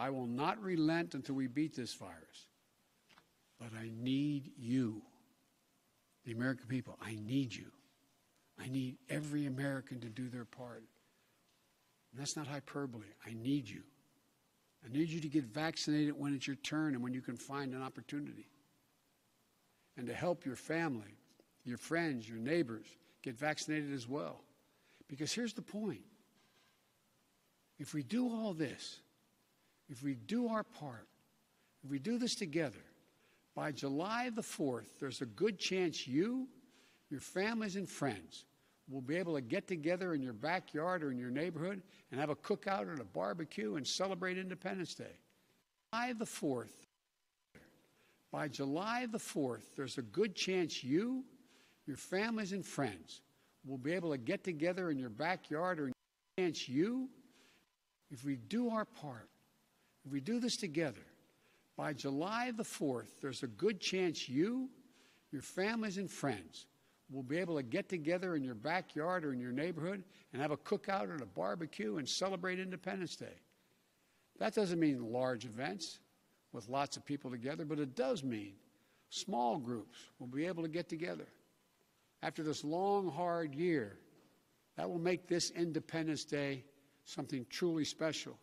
I will not relent until we beat this virus. But I need you, the American people. I need you. I need every American to do their part. And that's not hyperbole. I need you. I need you to get vaccinated when it's your turn and when you can find an opportunity. And to help your family, your friends, your neighbors get vaccinated as well. Because here's the point if we do all this, if we do our part, if we do this together, by July the 4th, there's a good chance you, your families, and friends will be able to get together in your backyard or in your neighborhood and have a cookout and a barbecue and celebrate Independence Day. July the 4th, by July the 4th, there's a good chance you, your families, and friends will be able to get together in your backyard or in your chance you, if we do our part, if we do this together, by July the 4th, there's a good chance you, your families, and friends will be able to get together in your backyard or in your neighborhood and have a cookout and a barbecue and celebrate Independence Day. That doesn't mean large events with lots of people together, but it does mean small groups will be able to get together. After this long, hard year, that will make this Independence Day something truly special,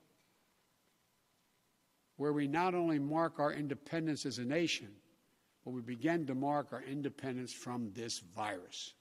where we not only mark our independence as a nation, but we begin to mark our independence from this virus.